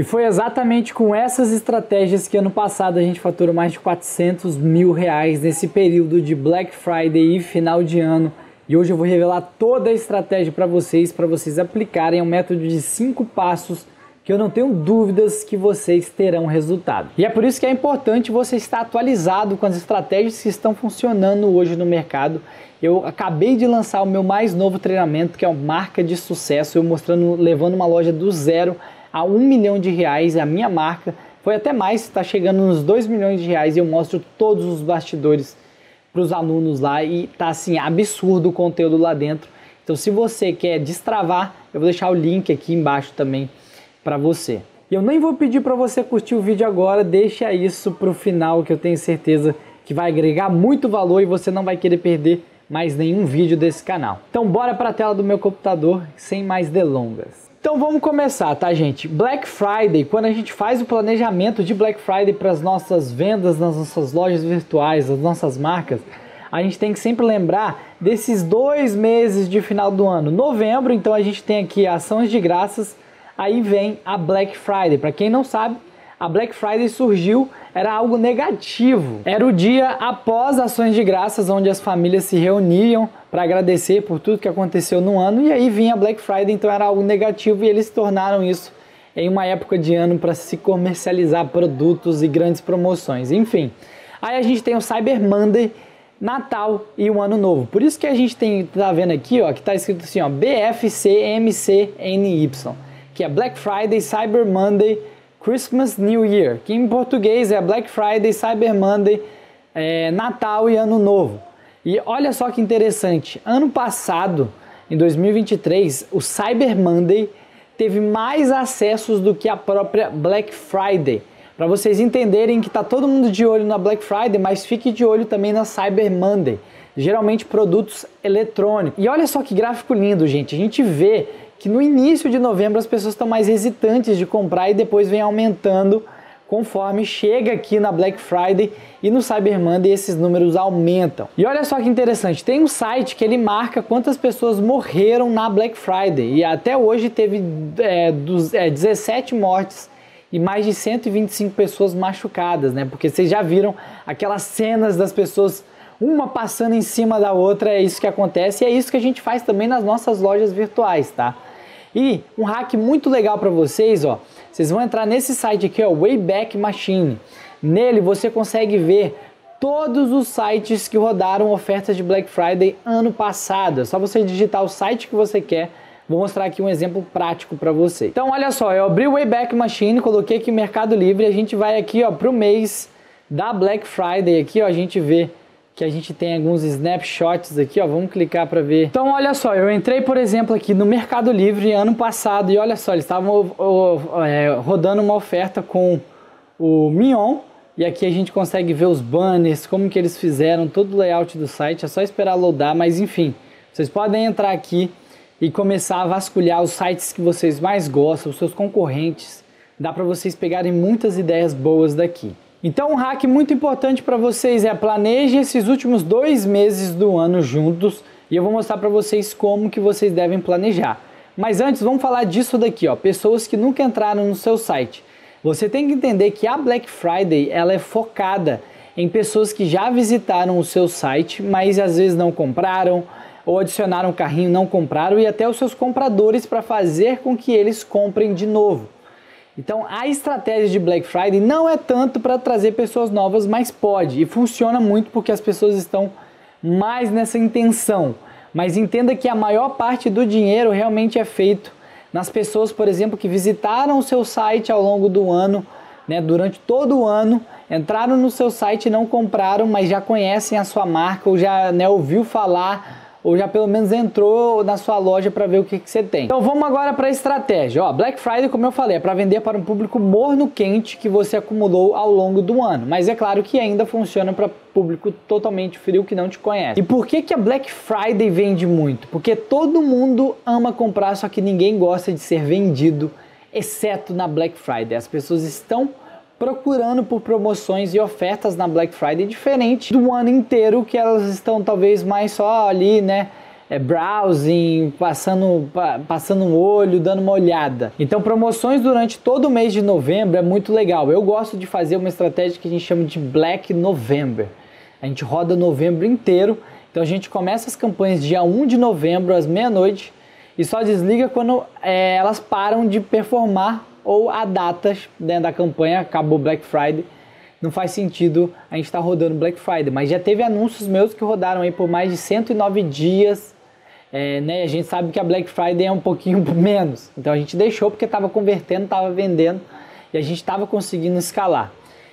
E foi exatamente com essas estratégias que ano passado a gente faturou mais de 400 mil reais nesse período de Black Friday e final de ano. E hoje eu vou revelar toda a estratégia para vocês, para vocês aplicarem um método de cinco passos que eu não tenho dúvidas que vocês terão resultado. E é por isso que é importante você estar atualizado com as estratégias que estão funcionando hoje no mercado. Eu acabei de lançar o meu mais novo treinamento, que é o Marca de Sucesso, eu mostrando, levando uma loja do zero a um milhão de reais, a minha marca. Foi até mais, está chegando nos dois milhões de reais e eu mostro todos os bastidores para os alunos lá e tá assim absurdo o conteúdo lá dentro. Então, se você quer destravar, eu vou deixar o link aqui embaixo também para você. E eu nem vou pedir para você curtir o vídeo agora, deixa isso para o final que eu tenho certeza que vai agregar muito valor e você não vai querer perder mais nenhum vídeo desse canal. Então bora para a tela do meu computador sem mais delongas. Então vamos começar, tá gente? Black Friday, quando a gente faz o planejamento de Black Friday para as nossas vendas nas nossas lojas virtuais, as nossas marcas, a gente tem que sempre lembrar desses dois meses de final do ano. Novembro, então a gente tem aqui ações de graças aí vem a Black Friday. Para quem não sabe, a Black Friday surgiu, era algo negativo. Era o dia após ações de graças, onde as famílias se reuniam para agradecer por tudo que aconteceu no ano, e aí vinha Black Friday, então era algo negativo e eles tornaram isso em uma época de ano para se comercializar produtos e grandes promoções. Enfim, aí a gente tem o Cyber Monday, Natal e o Ano Novo. Por isso que a gente tem tá vendo aqui, ó, que tá escrito assim, ó, BFCMCNY que é Black Friday, Cyber Monday, Christmas, New Year, que em português é Black Friday, Cyber Monday, é, Natal e Ano Novo. E olha só que interessante, ano passado, em 2023, o Cyber Monday teve mais acessos do que a própria Black Friday. Para vocês entenderem que está todo mundo de olho na Black Friday, mas fique de olho também na Cyber Monday. Geralmente produtos eletrônicos. E olha só que gráfico lindo, gente. A gente vê que no início de novembro as pessoas estão mais hesitantes de comprar e depois vem aumentando conforme chega aqui na Black Friday e no Cyber Monday esses números aumentam. E olha só que interessante, tem um site que ele marca quantas pessoas morreram na Black Friday e até hoje teve é, dos, é, 17 mortes e mais de 125 pessoas machucadas, né? Porque vocês já viram aquelas cenas das pessoas uma passando em cima da outra, é isso que acontece e é isso que a gente faz também nas nossas lojas virtuais, tá? E um hack muito legal para vocês, ó. Vocês vão entrar nesse site aqui, ó, Wayback Machine. Nele você consegue ver todos os sites que rodaram ofertas de Black Friday ano passado. É só você digitar o site que você quer. Vou mostrar aqui um exemplo prático para você. Então, olha só, eu abri o Wayback Machine, coloquei aqui Mercado Livre, a gente vai aqui, ó, pro mês da Black Friday aqui, ó, a gente vê que a gente tem alguns snapshots aqui, ó, vamos clicar para ver. Então, olha só, eu entrei, por exemplo, aqui no Mercado Livre ano passado e olha só, eles estavam é, rodando uma oferta com o Mion e aqui a gente consegue ver os banners, como que eles fizeram, todo o layout do site, é só esperar loadar, mas enfim, vocês podem entrar aqui e começar a vasculhar os sites que vocês mais gostam, os seus concorrentes, dá para vocês pegarem muitas ideias boas daqui. Então, um hack muito importante para vocês é planeje esses últimos dois meses do ano juntos e eu vou mostrar para vocês como que vocês devem planejar. Mas antes, vamos falar disso daqui, ó, pessoas que nunca entraram no seu site. Você tem que entender que a Black Friday ela é focada em pessoas que já visitaram o seu site, mas às vezes não compraram ou adicionaram carrinho, não compraram e até os seus compradores para fazer com que eles comprem de novo. Então a estratégia de Black Friday não é tanto para trazer pessoas novas, mas pode e funciona muito porque as pessoas estão mais nessa intenção. Mas entenda que a maior parte do dinheiro realmente é feito nas pessoas, por exemplo, que visitaram o seu site ao longo do ano, né, durante todo o ano, entraram no seu site e não compraram, mas já conhecem a sua marca ou já né, ouviu falar ou já pelo menos entrou na sua loja para ver o que, que você tem. Então vamos agora para a estratégia. Ó, Black Friday, como eu falei, é para vender para um público morno quente que você acumulou ao longo do ano. Mas é claro que ainda funciona para público totalmente frio que não te conhece. E por que, que a Black Friday vende muito? Porque todo mundo ama comprar, só que ninguém gosta de ser vendido, exceto na Black Friday. As pessoas estão procurando por promoções e ofertas na Black Friday diferente do ano inteiro que elas estão talvez mais só ali, né, é, browsing, passando, passando um olho, dando uma olhada. Então, promoções durante todo o mês de novembro é muito legal. Eu gosto de fazer uma estratégia que a gente chama de Black November. A gente roda novembro inteiro. Então, a gente começa as campanhas dia 1 de novembro, às meia-noite, e só desliga quando é, elas param de performar ou a data dentro da campanha acabou Black Friday não faz sentido a gente estar tá rodando Black Friday. Mas já teve anúncios meus que rodaram aí por mais de 109 dias é, né, a gente sabe que a Black Friday é um pouquinho menos, então a gente deixou porque estava convertendo, estava vendendo e a gente estava conseguindo escalar.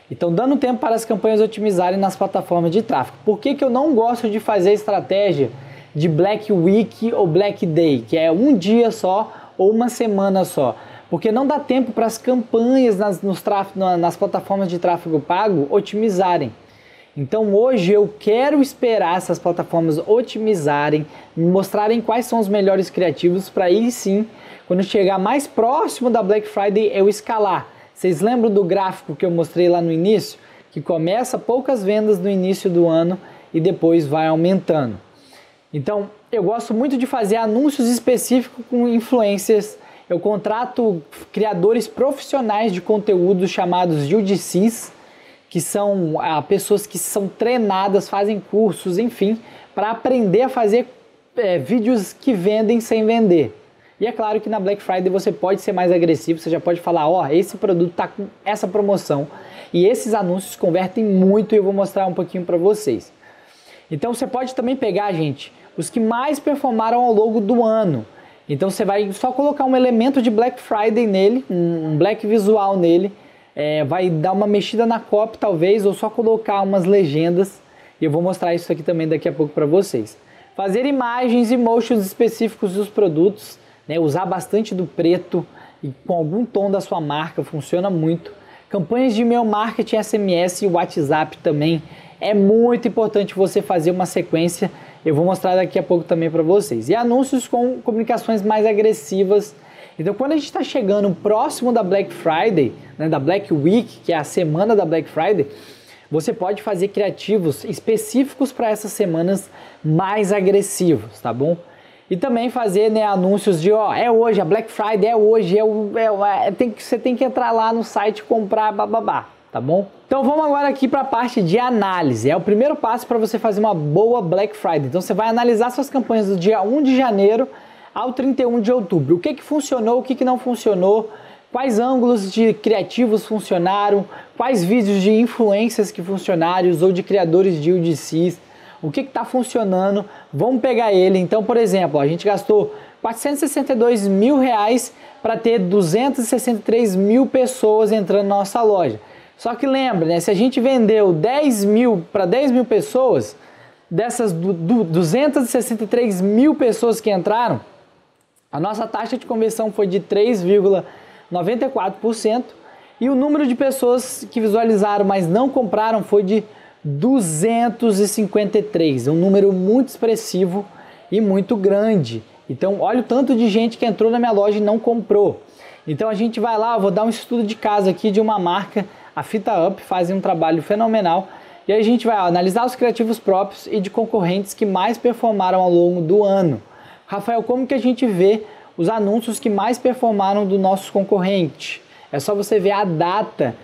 Então, dando tempo para as campanhas otimizarem nas plataformas de tráfego. Por que, que eu não gosto de fazer estratégia de Black Week ou Black Day, que é um dia só ou uma semana só? Porque não dá tempo para as campanhas nas, nos tráfego, nas plataformas de tráfego pago otimizarem. Então hoje eu quero esperar essas plataformas otimizarem, mostrarem quais são os melhores criativos para aí sim, quando chegar mais próximo da Black Friday, eu escalar. Vocês lembram do gráfico que eu mostrei lá no início? Que começa poucas vendas no início do ano e depois vai aumentando. Então, eu gosto muito de fazer anúncios específicos com influencers. Eu contrato criadores profissionais de conteúdo chamados UGCs, que são ah, pessoas que são treinadas, fazem cursos, enfim, para aprender a fazer é, vídeos que vendem sem vender. E é claro que na Black Friday você pode ser mais agressivo, você já pode falar, ó, oh, esse produto está com essa promoção. E esses anúncios convertem muito e eu vou mostrar um pouquinho para vocês. Então você pode também pegar, gente, os que mais performaram ao longo do ano. Então você vai só colocar um elemento de Black Friday nele, um black visual nele, é, vai dar uma mexida na copy talvez, ou só colocar umas legendas. E eu vou mostrar isso aqui também daqui a pouco para vocês. Fazer imagens e motions específicos dos produtos, né, usar bastante do preto e com algum tom da sua marca, funciona muito. Campanhas de e-mail marketing, SMS e WhatsApp também. É muito importante você fazer uma sequência. Eu vou mostrar daqui a pouco também para vocês. E anúncios com comunicações mais agressivas então, quando a gente está chegando próximo da Black Friday, né, da Black Week, que é a semana da Black Friday, você pode fazer criativos específicos para essas semanas mais agressivos, tá bom? E também fazer né, anúncios de, ó, é hoje, a Black Friday é hoje, é, é, é tem que, você tem que entrar lá no site e comprar, bababá, tá bom? Então vamos agora aqui para a parte de análise. É o primeiro passo para você fazer uma boa Black Friday. Então você vai analisar suas campanhas do dia 1 de janeiro ao 31 de outubro. O que, que funcionou, o que, que não funcionou, quais ângulos de criativos funcionaram, quais vídeos de influências que funcionaram ou de criadores de UGCs, o que está funcionando, vamos pegar ele. Então, por exemplo, a gente gastou 462 mil reais para ter 263 mil pessoas entrando na nossa loja. Só que lembra, né? Se a gente vendeu 10 mil para 10 mil pessoas, dessas do, do 263 mil pessoas que entraram, a nossa taxa de conversão foi de 3,94% e o número de pessoas que visualizaram, mas não compraram, foi de 253, um número muito expressivo e muito grande. Então, olha o tanto de gente que entrou na minha loja e não comprou. Então, a gente vai lá, vou dar um estudo de caso aqui de uma marca, a Fita Up, fazem um trabalho fenomenal. E aí a gente vai analisar os criativos próprios e de concorrentes que mais performaram ao longo do ano. Rafael, como que a gente vê os anúncios que mais performaram do nosso concorrente? É só você ver a data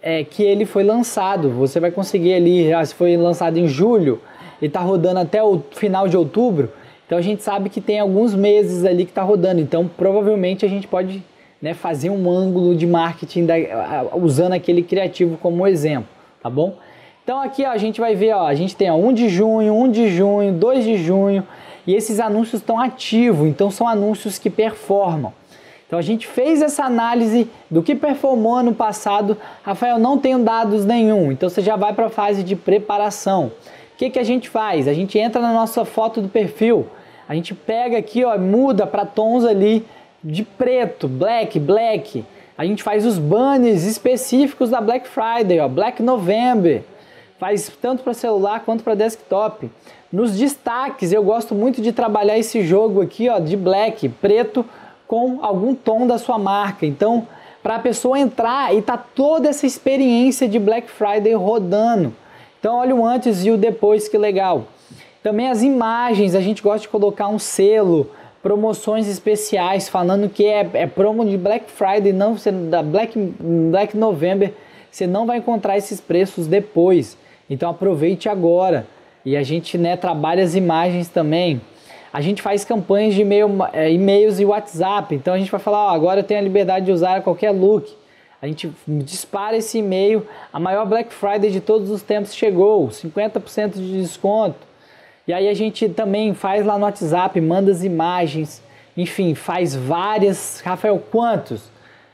é, que ele foi lançado. Você vai conseguir ali, se foi lançado em julho e está rodando até o final de outubro, então a gente sabe que tem alguns meses ali que está rodando. Então provavelmente a gente pode né, fazer um ângulo de marketing da, usando aquele criativo como exemplo, tá bom? Então aqui ó, a gente vai ver, ó, a gente tem ó, 1 de junho, 1 de junho, 2 de junho, e esses anúncios estão ativos, então são anúncios que performam. Então a gente fez essa análise do que performou ano passado. Rafael, não tenho dados nenhum, então você já vai para a fase de preparação. O que, que a gente faz? A gente entra na nossa foto do perfil, a gente pega aqui, ó, muda para tons ali de preto, black, black. A gente faz os banners específicos da Black Friday, ó, Black November. Faz tanto para celular quanto para desktop. Nos destaques, eu gosto muito de trabalhar esse jogo aqui, ó, de black, preto, com algum tom da sua marca. Então, para a pessoa entrar e tá toda essa experiência de Black Friday rodando. Então, olha o antes e o depois, que legal. Também as imagens, a gente gosta de colocar um selo, promoções especiais, falando que é, é promo de Black Friday, não da Black, Black November. Você não vai encontrar esses preços depois. Então aproveite agora. E a gente né, trabalha as imagens também. A gente faz campanhas de e-mail, é, e-mails e WhatsApp. Então a gente vai falar, ó, agora eu tenho a liberdade de usar qualquer look. A gente dispara esse e-mail. A maior Black Friday de todos os tempos chegou, 50% de desconto. E aí a gente também faz lá no WhatsApp, manda as imagens, enfim, faz várias. Rafael, quantos?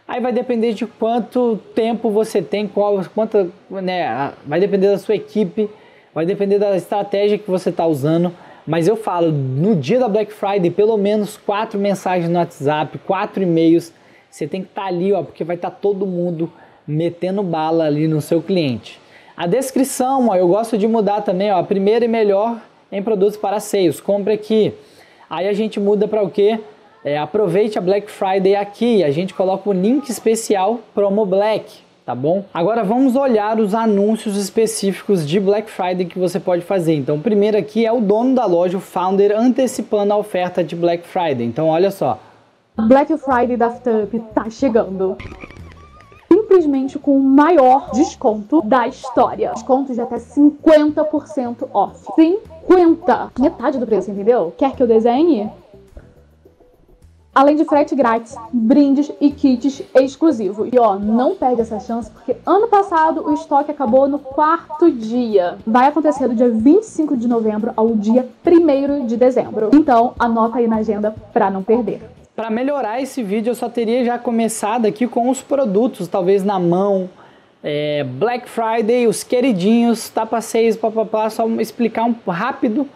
Aí vai depender de quanto tempo você tem, qual, quanta, né, vai depender da sua equipe, vai depender da estratégia que você está usando. Mas eu falo, no dia da Black Friday, pelo menos quatro mensagens no WhatsApp, quatro e-mails você tem que estar tá ali, ó, porque vai estar tá todo mundo metendo bala ali no seu cliente. A descrição, ó, eu gosto de mudar também, ó, primeiro e melhor em produtos para seios. Compre aqui. Aí a gente muda para o quê? É, aproveite a Black Friday aqui. A gente coloca o link especial Promo Black, tá bom? Agora vamos olhar os anúncios específicos de Black Friday que você pode fazer. Então, primeiro aqui é o dono da loja, o founder, antecipando a oferta de Black Friday. Então, olha só. Black Friday da Aftup tá chegando. Simplesmente com o maior desconto da história. Desconto de até 50% off. 50! Metade do preço, entendeu? Quer que eu desenhe? Além de frete grátis, brindes e kits exclusivos. E ó, não perde essa chance porque ano passado o estoque acabou no quarto dia. Vai acontecer do dia 25 de novembro ao dia 1 de dezembro. Então, anota aí na agenda para não perder. Para melhorar esse vídeo, eu só teria já começado aqui com os produtos, talvez na mão, é, Black Friday, os queridinhos, tapa 6, papapá, só explicar um rápido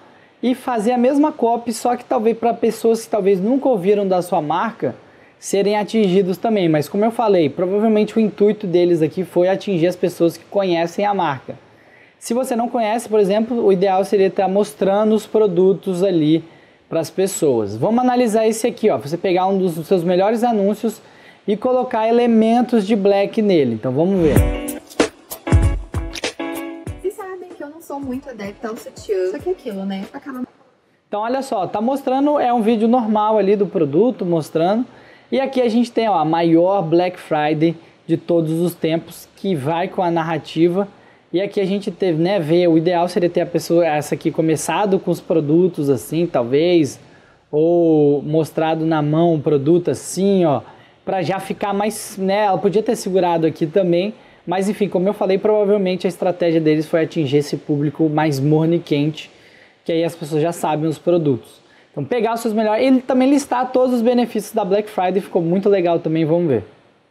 e fazer a mesma copy, só que talvez para pessoas que talvez nunca ouviram da sua marca, serem atingidos também. Mas como eu falei, provavelmente o intuito deles aqui foi atingir as pessoas que conhecem a marca. Se você não conhece, por exemplo, o ideal seria estar mostrando os produtos ali para as pessoas. Vamos analisar esse aqui, ó. Você pegar um dos seus melhores anúncios e colocar elementos de black nele. Então vamos ver. Vocês sabem que eu não sou muito adepta ao sutiã, só que é aquilo, né? Acaba... Então olha só, tá mostrando, é um vídeo normal ali do produto, mostrando. E aqui a gente tem ó, a maior Black Friday de todos os tempos, que vai com a narrativa e aqui a gente teve, né, ver, o ideal seria ter a pessoa, essa aqui, começado com os produtos assim, talvez, ou mostrado na mão um produto assim, ó, para já ficar mais, né, ela podia ter segurado aqui também, mas enfim, como eu falei, provavelmente a estratégia deles foi atingir esse público mais morno e quente, que aí as pessoas já sabem os produtos. Então pegar os seus melhores, ele também listar todos os benefícios da Black Friday, ficou muito legal também, vamos ver.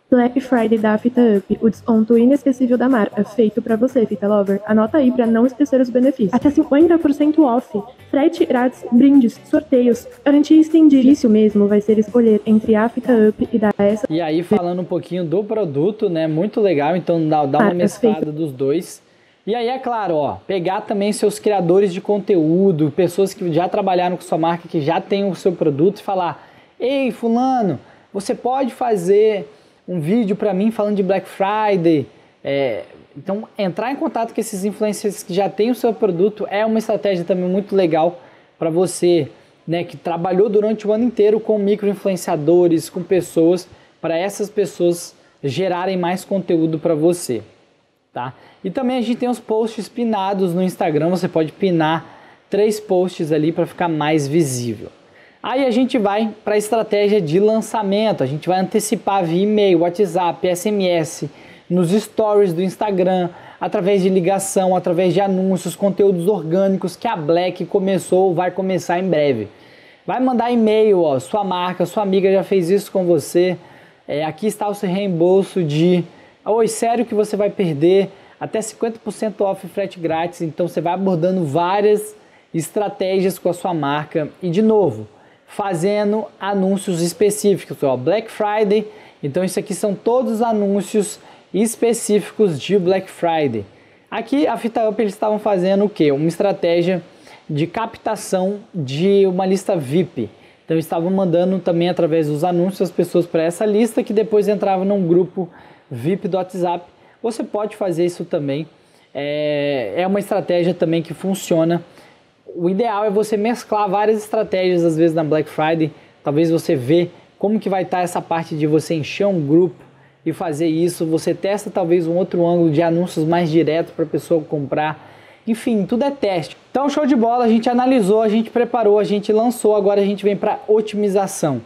Black Friday da Fita Up, o desconto inesquecível da marca, feito para você, Fita Lover. Anota aí para não esquecer os benefícios. Até 50% off, frete grátis, brindes, sorteios, garantia estendida. Difícil mesmo vai ser escolher entre a Fita Up e da essa. E aí falando um pouquinho do produto, né, muito legal, então dá, dá uma mesclada dos dois. E aí é claro, ó, pegar também seus criadores de conteúdo, pessoas que já trabalharam com sua marca, que já tem o seu produto e falar: "Ei, fulano, você pode fazer um vídeo para mim falando de Black Friday. É, então, entrar em contato com esses influencers que já têm o seu produto é uma estratégia também muito legal para você, né, que trabalhou durante o ano inteiro com micro-influenciadores, com pessoas, para essas pessoas gerarem mais conteúdo para você, tá? E também a gente tem os posts pinados no Instagram, você pode pinar três posts ali para ficar mais visível. Aí a gente vai para a estratégia de lançamento, a gente vai antecipar via e-mail, WhatsApp, SMS, nos stories do Instagram, através de ligação, através de anúncios, conteúdos orgânicos que a Black começou ou vai começar em breve. Vai mandar e-mail, ó, sua marca, sua amiga já fez isso com você. É, aqui está o seu reembolso de Oi, sério que você vai perder até 50% off frete grátis. Então você vai abordando várias estratégias com a sua marca. E de novo, fazendo anúncios específicos, ó, Black Friday. Então isso aqui são todos os anúncios específicos de Black Friday. Aqui a Fita Up eles estavam fazendo o que? Uma estratégia de captação de uma lista VIP. Então estavam mandando também através dos anúncios as pessoas para essa lista que depois entravam num grupo VIP do WhatsApp. Você pode fazer isso também. É, é uma estratégia também que funciona o ideal é você mesclar várias estratégias às vezes na Black Friday. Talvez você vê como que vai estar tá essa parte de você encher um grupo e fazer isso. Você testa talvez um outro ângulo de anúncios mais direto para a pessoa comprar. Enfim, tudo é teste. Então, show de bola, a gente analisou, a gente preparou, a gente lançou, agora a gente vem para otimização.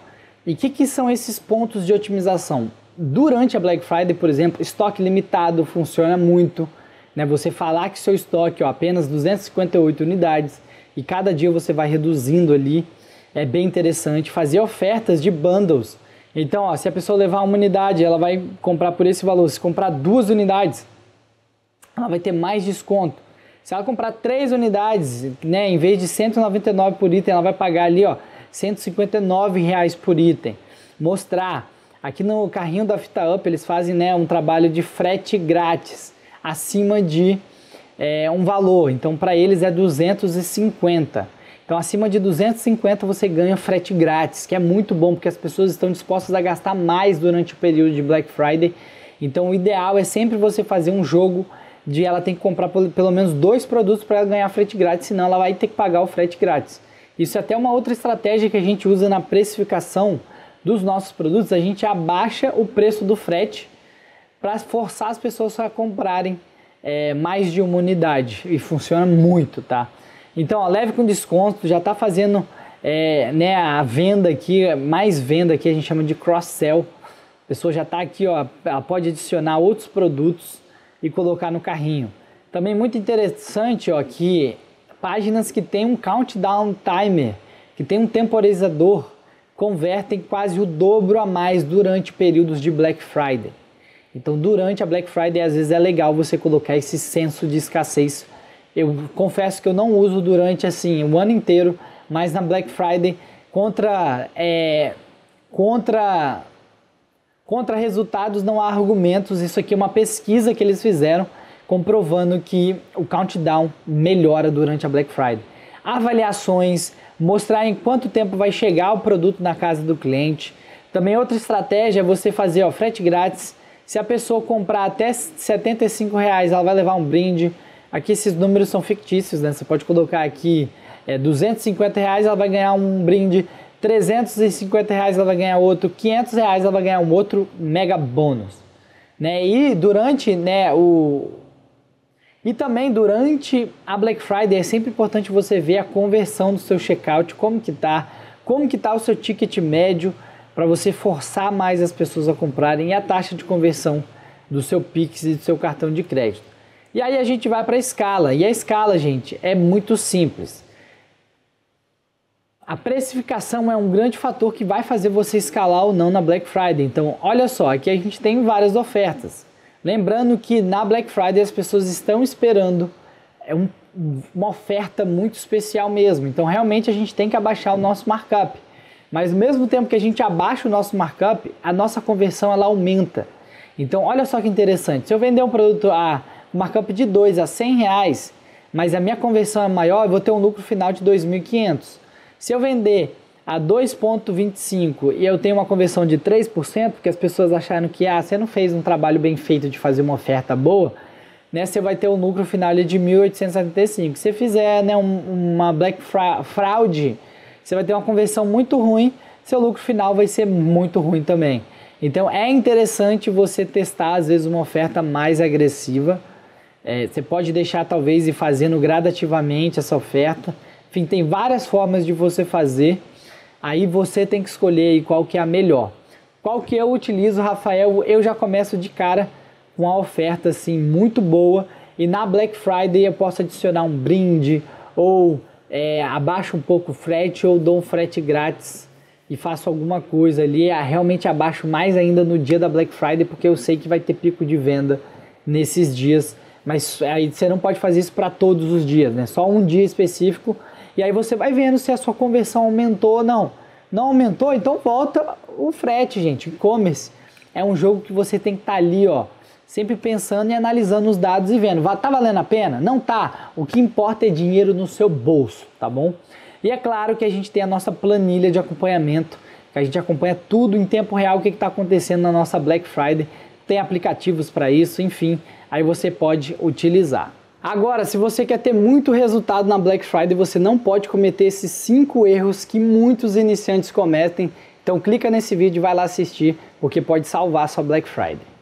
E o que, que são esses pontos de otimização? Durante a Black Friday, por exemplo, estoque limitado funciona muito. Né? Você falar que seu estoque é apenas 258 unidades e cada dia você vai reduzindo ali, é bem interessante. Fazer ofertas de bundles. Então, ó, se a pessoa levar uma unidade, ela vai comprar por esse valor. Se comprar duas unidades, ela vai ter mais desconto. Se ela comprar três unidades, né, em vez de 199 por item, ela vai pagar ali, ó, 159 reais por item. Mostrar aqui no carrinho da Fita Up eles fazem, né, um trabalho de frete grátis acima de é, um valor. Então para eles é 250. Então acima de 250 você ganha frete grátis, que é muito bom porque as pessoas estão dispostas a gastar mais durante o período de Black Friday. Então o ideal é sempre você fazer um jogo de ela tem que comprar pelo menos dois produtos para ganhar frete grátis, senão ela vai ter que pagar o frete grátis. Isso é até uma outra estratégia que a gente usa na precificação dos nossos produtos, a gente abaixa o preço do frete para forçar as pessoas a comprarem é, mais de uma unidade e funciona muito, tá? Então, ó, leve com desconto, já está fazendo é, né, a venda aqui, mais venda aqui, a gente chama de cross-sell. A pessoa já está aqui, ó, ela pode adicionar outros produtos e colocar no carrinho. Também muito interessante ó, que páginas que tem um countdown timer, que tem um temporizador, convertem quase o dobro a mais durante períodos de Black Friday. Então, durante a Black Friday, às vezes é legal você colocar esse senso de escassez eu confesso que eu não uso durante assim o ano inteiro, mas na Black Friday contra é, contra contra resultados não há argumentos. Isso aqui é uma pesquisa que eles fizeram comprovando que o countdown melhora durante a Black Friday. Avaliações, mostrar em quanto tempo vai chegar o produto na casa do cliente. Também outra estratégia é você fazer ó, frete grátis. Se a pessoa comprar até 75 reais, ela vai levar um brinde. Aqui esses números são fictícios, né? Você pode colocar aqui é, 250 reais, ela vai ganhar um brinde, 350 reais ela vai ganhar outro, 500 reais ela vai ganhar um outro mega bônus, né? E durante, né, o e também durante a Black Friday é sempre importante você ver a conversão do seu checkout, como que tá, como que tá o seu ticket médio para você forçar mais as pessoas a comprarem a taxa de conversão do seu Pix e do seu cartão de crédito. E aí a gente vai para a escala. E a escala, gente, é muito simples. A precificação é um grande fator que vai fazer você escalar ou não na Black Friday. Então, olha só, aqui a gente tem várias ofertas. Lembrando que na Black Friday as pessoas estão esperando é um, uma oferta muito especial mesmo. Então, realmente a gente tem que abaixar o nosso markup. Mas ao mesmo tempo que a gente abaixa o nosso markup, a nossa conversão ela aumenta. Então, olha só que interessante. Se eu vender um produto a markup de 2 a 100 reais, mas a minha conversão é maior, eu vou ter um lucro final de 2.500. Se eu vender a 2,25 e eu tenho uma conversão de 3%, porque as pessoas acharam que ah, você não fez um trabalho bem feito de fazer uma oferta boa, né, você vai ter um lucro final de 1.875. Se fizer né, um, uma Black Fraud, você vai ter uma conversão muito ruim, seu lucro final vai ser muito ruim também. Então é interessante você testar às vezes uma oferta mais agressiva é, você pode deixar talvez ir fazendo gradativamente essa oferta. Enfim, tem várias formas de você fazer. Aí você tem que escolher qual que é a melhor. Qual que eu utilizo, Rafael? Eu já começo de cara com uma oferta assim muito boa e na Black Friday eu posso adicionar um brinde ou é, abaixo um pouco o frete ou dou um frete grátis e faço alguma coisa ali. Realmente abaixo mais ainda no dia da Black Friday porque eu sei que vai ter pico de venda nesses dias mas aí você não pode fazer isso para todos os dias, né? Só um dia específico. E aí você vai vendo se a sua conversão aumentou ou não. Não aumentou? Então volta o frete, gente. E-commerce é um jogo que você tem que estar tá ali, ó, sempre pensando e analisando os dados e vendo. Tá valendo a pena? Não tá. O que importa é dinheiro no seu bolso, tá bom? E é claro que a gente tem a nossa planilha de acompanhamento, que a gente acompanha tudo em tempo real o que está acontecendo na nossa Black Friday. Tem aplicativos para isso, enfim aí você pode utilizar. Agora, se você quer ter muito resultado na Black Friday, você não pode cometer esses cinco erros que muitos iniciantes cometem. Então clica nesse vídeo e vai lá assistir, porque pode salvar sua Black Friday.